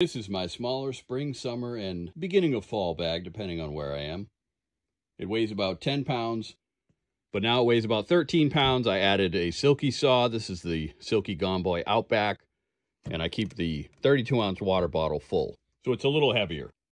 This is my smaller spring, summer, and beginning of fall bag, depending on where I am. It weighs about 10 pounds, but now it weighs about 13 pounds. I added a silky saw. This is the Silky Gomboy Outback, and I keep the 32 ounce water bottle full. So it's a little heavier.